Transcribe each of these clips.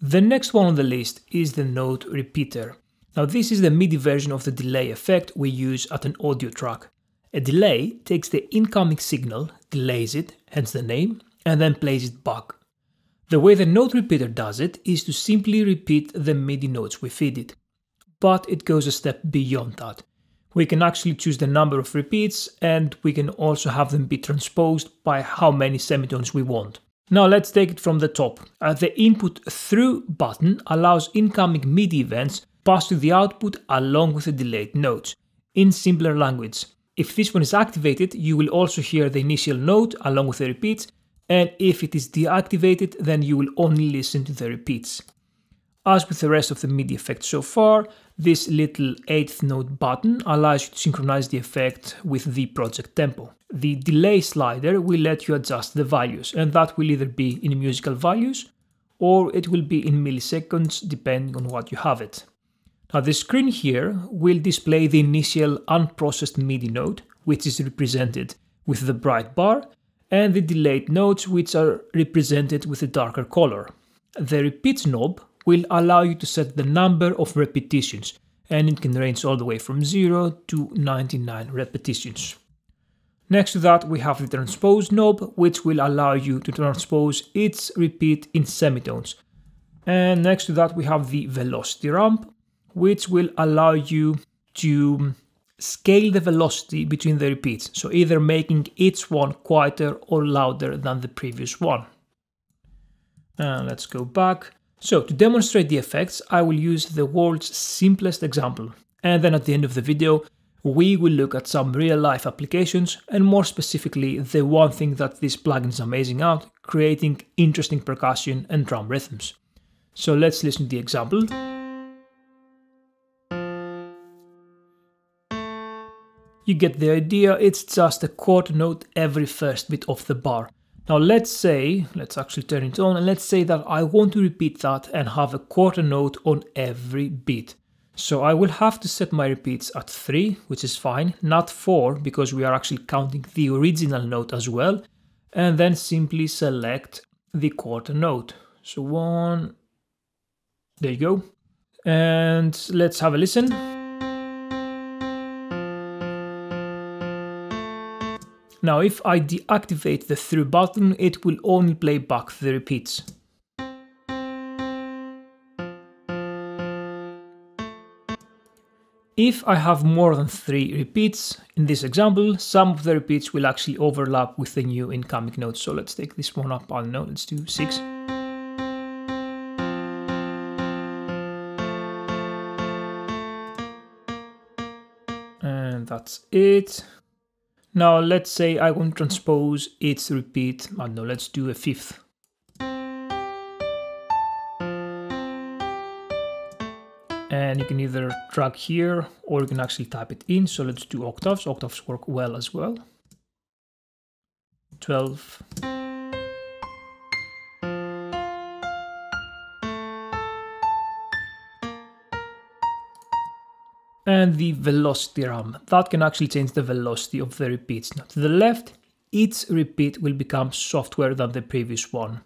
The next one on the list is the note repeater. Now this is the MIDI version of the delay effect we use at an audio track. A delay takes the incoming signal, delays it, hence the name, and then plays it back. The way the note repeater does it is to simply repeat the MIDI notes we feed it. But it goes a step beyond that. We can actually choose the number of repeats and we can also have them be transposed by how many semitones we want. Now let's take it from the top. Uh, the input through button allows incoming MIDI events pass to the output along with the delayed notes. In simpler language, if this one is activated, you will also hear the initial note along with the repeats, and if it is deactivated, then you will only listen to the repeats. As with the rest of the MIDI effects so far, this little 8th note button allows you to synchronize the effect with the project tempo. The delay slider will let you adjust the values, and that will either be in musical values or it will be in milliseconds depending on what you have it. Now the screen here will display the initial unprocessed MIDI note, which is represented with the bright bar, and the delayed notes, which are represented with a darker color. The repeat knob will allow you to set the number of repetitions, and it can range all the way from 0 to 99 repetitions. Next to that, we have the transpose knob, which will allow you to transpose each repeat in semitones. And next to that, we have the velocity ramp, which will allow you to scale the velocity between the repeats, so either making each one quieter or louder than the previous one. And let's go back. So to demonstrate the effects, I will use the world's simplest example. And then at the end of the video, we will look at some real life applications and more specifically the one thing that this plugin is amazing at, creating interesting percussion and drum rhythms. So let's listen to the example. You get the idea, it's just a quarter note every first bit of the bar. Now let's say, let's actually turn it on, and let's say that I want to repeat that and have a quarter note on every beat. So I will have to set my repeats at 3, which is fine, not 4 because we are actually counting the original note as well, and then simply select the quarter note. So 1, there you go. And let's have a listen. Now if I deactivate the through button, it will only play back the repeats. If I have more than 3 repeats, in this example, some of the repeats will actually overlap with the new incoming notes. So let's take this one up, I don't know, let's do 6. And that's it. Now let's say I want to transpose its repeat, I don't know, let's do a fifth. And you can either drag here or you can actually type it in. So let's do octaves. Octaves work well as well. 12. And the velocity ramp. That can actually change the velocity of the repeats. Now to the left, each repeat will become softer than the previous one.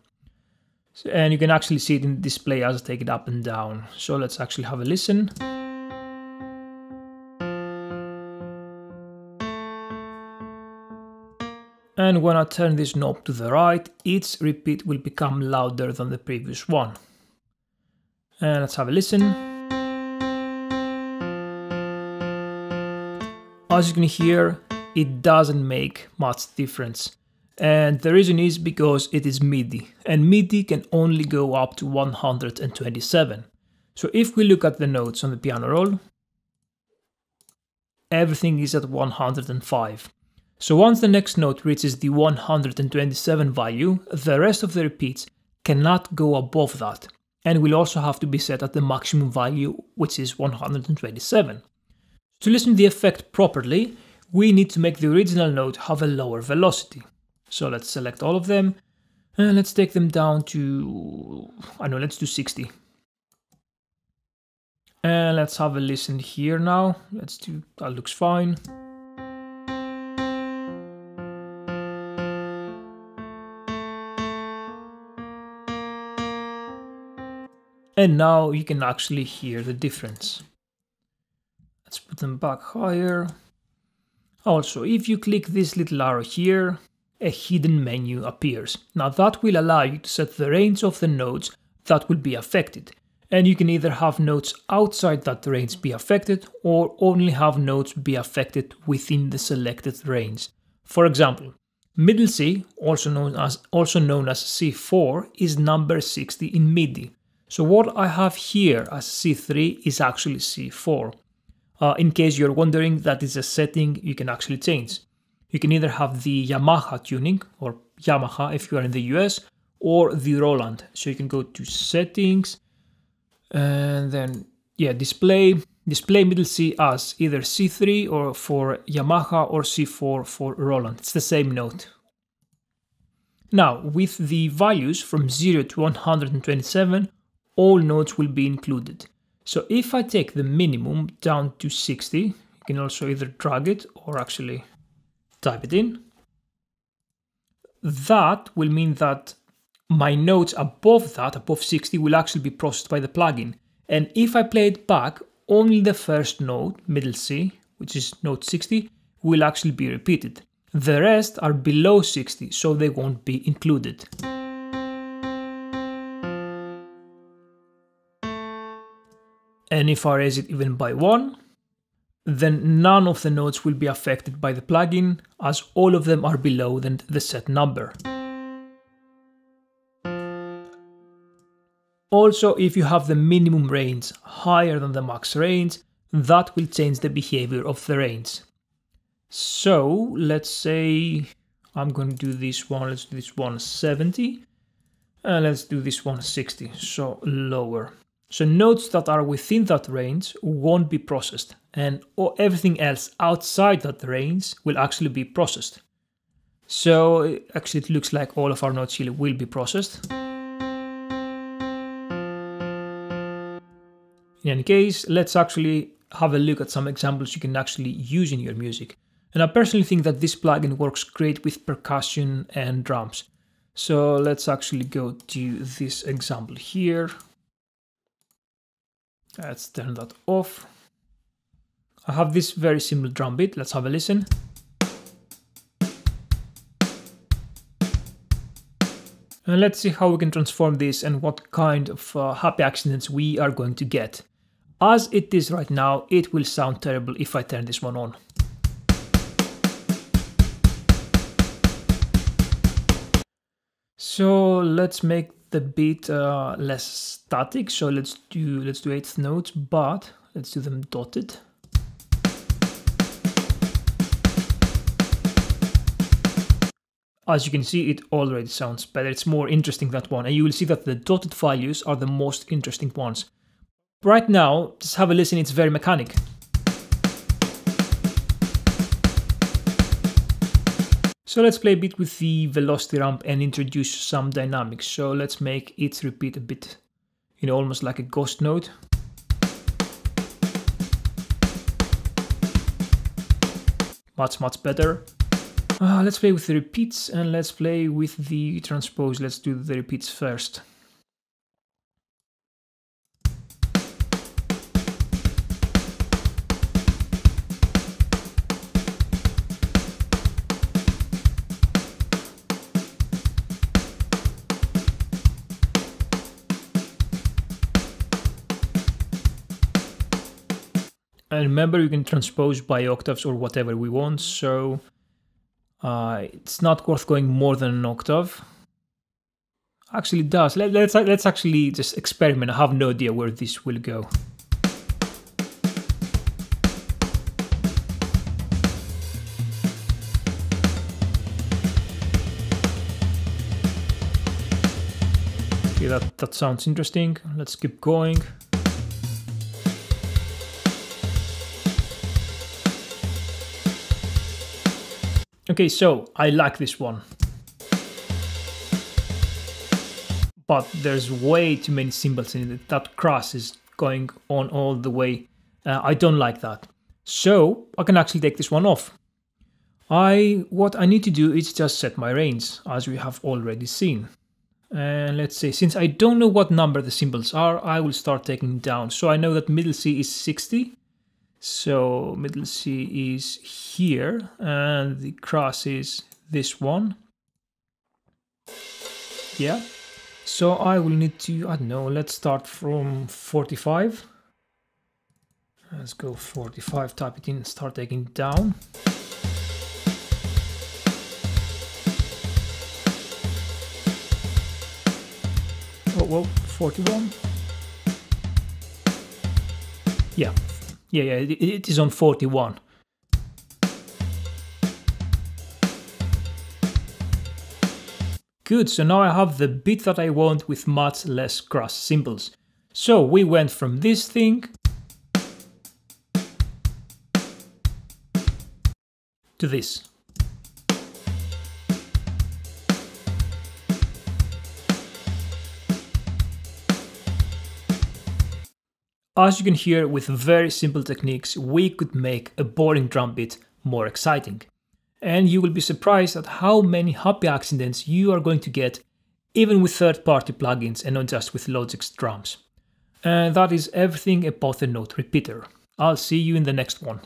So, and you can actually see it in the display as I take it up and down. So let's actually have a listen. And when I turn this knob to the right, each repeat will become louder than the previous one. And let's have a listen. As you can hear, it doesn't make much difference. And the reason is because it is MIDI, and MIDI can only go up to 127. So if we look at the notes on the piano roll, everything is at 105. So once the next note reaches the 127 value, the rest of the repeats cannot go above that, and will also have to be set at the maximum value, which is 127. To listen the effect properly, we need to make the original note have a lower velocity. So let's select all of them and let's take them down to, I know, let's do 60. And let's have a listen here now. Let's do, that looks fine. And now you can actually hear the difference. Let's put them back higher. Also, if you click this little arrow here, a hidden menu appears. Now that will allow you to set the range of the notes that will be affected. And you can either have notes outside that range be affected or only have notes be affected within the selected range. For example, middle C, also known as also known as C4, is number 60 in MIDI. So what I have here as C3 is actually C4. Uh, in case you're wondering, that is a setting you can actually change. You can either have the Yamaha tuning, or Yamaha if you are in the US, or the Roland. So you can go to settings, and then, yeah, display, display middle C as either C3 or for Yamaha or C4 for Roland. It's the same note. Now, with the values from 0 to 127, all notes will be included. So if I take the minimum down to 60, you can also either drag it or actually type it in. That will mean that my notes above that, above 60, will actually be processed by the plugin. And if I play it back, only the first note, middle C, which is note 60, will actually be repeated. The rest are below 60, so they won't be included. And if I raise it even by one, then none of the notes will be affected by the plugin as all of them are below the set number. Also, if you have the minimum range higher than the max range, that will change the behavior of the range. So let's say I'm going to do this one, let's do this 170, and let's do this 160, so lower. So nodes that are within that range won't be processed and everything else outside that range will actually be processed. So actually it looks like all of our nodes here will be processed. In any case, let's actually have a look at some examples you can actually use in your music. And I personally think that this plugin works great with percussion and drums. So let's actually go to this example here. Let's turn that off. I have this very simple drum beat. Let's have a listen. And let's see how we can transform this and what kind of uh, happy accidents we are going to get. As it is right now, it will sound terrible if I turn this one on. So let's make the beat uh, less static. So let's do let's do eighth notes, but let's do them dotted. As you can see, it already sounds better. It's more interesting that one, and you will see that the dotted values are the most interesting ones. Right now, just have a listen. It's very mechanic. So let's play a bit with the velocity ramp and introduce some dynamics. So let's make it repeat a bit, you know, almost like a ghost note. Much, much better. Uh, let's play with the repeats and let's play with the transpose. Let's do the repeats first. And remember, you can transpose by octaves or whatever we want, so uh, it's not worth going more than an octave. Actually, does. Let, let's let's actually just experiment. I have no idea where this will go. Okay, that that sounds interesting. Let's keep going. Okay, so I like this one. But there's way too many cymbals in it. That cross is going on all the way. Uh, I don't like that. So I can actually take this one off. I What I need to do is just set my range, as we have already seen. And let's see, since I don't know what number the cymbals are, I will start taking down. So I know that middle C is 60. So middle C is here, and the cross is this one. Yeah. So I will need to, I don't know, let's start from 45. Let's go 45, type it in, start taking down. Oh, well, 41. Yeah, yeah, yeah, it, it is on 41. Good, so now I have the beat that I want with much less cross cymbals. So we went from this thing to this. As you can hear, with very simple techniques, we could make a boring drum beat more exciting and you will be surprised at how many happy accidents you are going to get even with third-party plugins and not just with Logic's drums. And that is everything about the note repeater. I'll see you in the next one.